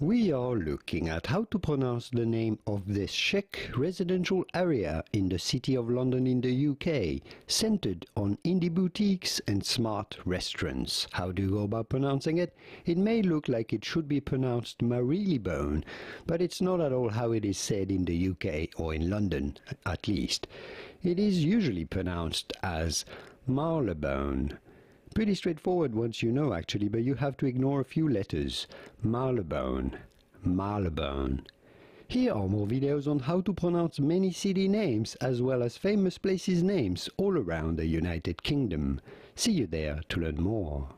We are looking at how to pronounce the name of this chic residential area in the city of London in the UK, centered on indie boutiques and smart restaurants. How do you go about pronouncing it? It may look like it should be pronounced Marylebone, but it's not at all how it is said in the UK or in London, at least. It is usually pronounced as Marylebone. Pretty straightforward once you know actually, but you have to ignore a few letters. Marylebone, Marylebone. Here are more videos on how to pronounce many city names as well as famous places names all around the United Kingdom. See you there to learn more.